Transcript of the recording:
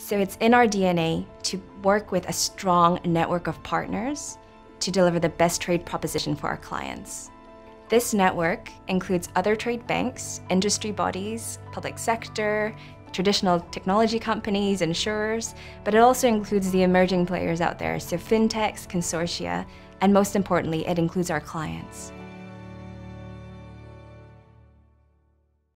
So it's in our DNA to work with a strong network of partners to deliver the best trade proposition for our clients. This network includes other trade banks, industry bodies, public sector, traditional technology companies, insurers, but it also includes the emerging players out there, so fintechs, consortia, and most importantly, it includes our clients.